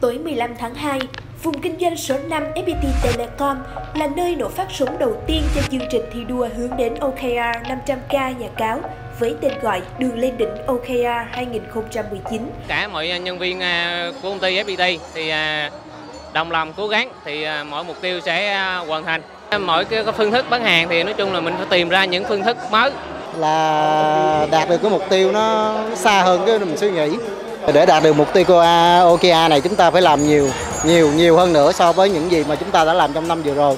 Tối 15 tháng 2, vùng kinh doanh số 5 FPT Telecom là nơi nổ phát súng đầu tiên cho chương trình thi đua hướng đến OKR 500K nhà cáo với tên gọi Đường lên đỉnh OKR 2019. Cả mọi nhân viên à, của công ty FPT thì à, đồng lòng cố gắng thì à, mỗi mục tiêu sẽ hoàn thành. Mỗi cái phương thức bán hàng thì nói chung là mình phải tìm ra những phương thức mới là đạt được cái mục tiêu nó xa hơn cái mình suy nghĩ để đạt được mục tiêu của OKA này chúng ta phải làm nhiều nhiều nhiều hơn nữa so với những gì mà chúng ta đã làm trong năm vừa rồi.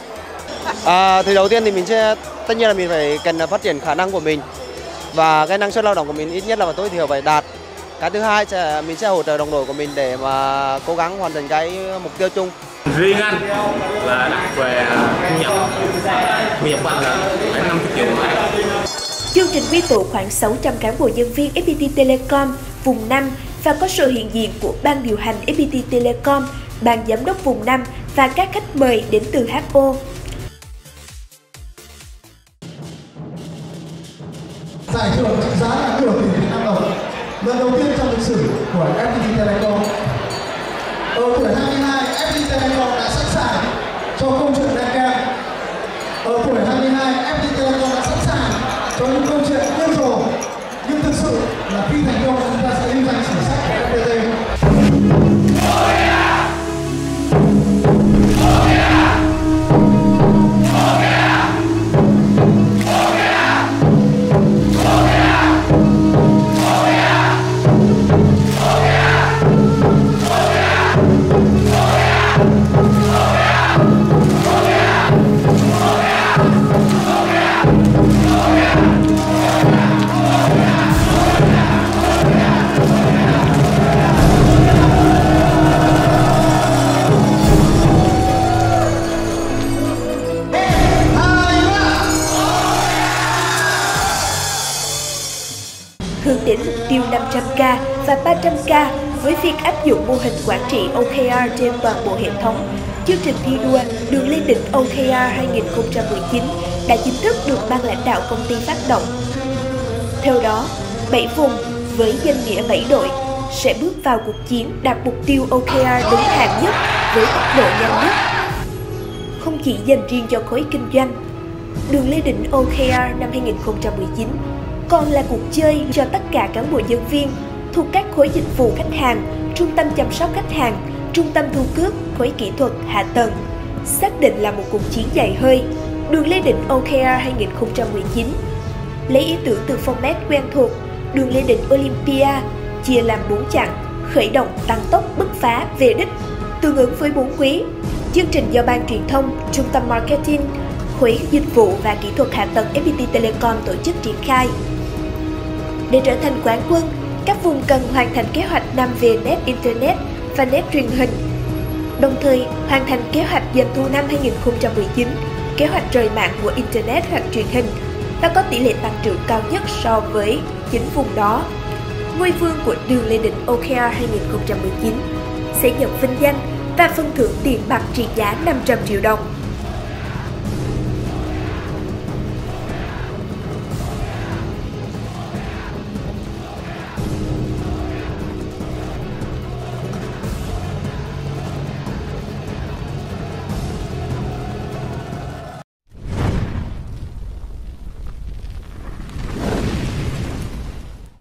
À, thì đầu tiên thì mình sẽ tất nhiên là mình phải cần phát triển khả năng của mình. Và cái năng suất lao động của mình ít nhất là phải tối thiểu phải đạt. Cái thứ hai sẽ mình sẽ hỗ trợ đồng đội của mình để mà cố gắng hoàn thành cái mục tiêu chung. Riêng anh là đặt về thu nhập. Thu nhập của anh là khoảng 50 triệu Chương trình quy tụ khoảng 600 cán bộ nhân viên FPT Telecom vùng 5 và có sự hiện diện của ban điều hành FPT Telecom, ban giám đốc vùng 5 và các khách mời đến từ HO. Giải thưởng trị giá là nửa tỷ Việt Nam đồng, lần đầu tiên trong lịch sử của FPT Telecom. Ở tuổi 22, FPT Telecom đã sẵn sàng cho công chuyện đăng cam. Ở tuổi 22, FPT Telecom đã sẵn sàng cho những câu chuyện đến mục tiêu 500K và 300K với việc áp dụng mô hình quản trị OKR trên toàn bộ hệ thống. Chương trình thi đua Đường lên đỉnh OKR 2019 đã chính thức được ban lãnh đạo công ty phát động. Theo đó, 7 vùng với danh nghĩa 7 đội sẽ bước vào cuộc chiến đạt mục tiêu OKR đứng hạng nhất với tốc độ nhanh nhất. Không chỉ dành riêng cho khối kinh doanh, Đường lên đỉnh OKR năm 2019 còn là cuộc chơi cho tất cả cán bộ nhân viên thuộc các khối dịch vụ khách hàng, trung tâm chăm sóc khách hàng, trung tâm thu cước, khối kỹ thuật, hạ tầng. Xác định là một cuộc chiến dài hơi, đường lê định OKR 2019 lấy ý tưởng từ format quen thuộc, đường lê định Olympia chia làm 4 chặng, khởi động, tăng tốc, bứt phá, về đích, tương ứng với 4 quý. Chương trình do ban truyền thông, trung tâm marketing, khối dịch vụ và kỹ thuật hạ tầng FPT Telecom tổ chức triển khai. Để trở thành quán quân, các vùng cần hoàn thành kế hoạch năm về net Internet và net truyền hình. Đồng thời, hoàn thành kế hoạch doanh thu năm 2019, kế hoạch rời mạng của Internet hoặc truyền hình và có tỷ lệ tăng trưởng cao nhất so với chính vùng đó. Ngôi vương của đường lên đỉnh OKR 2019 sẽ nhận vinh danh và phân thưởng tiền mặt trị giá 500 triệu đồng.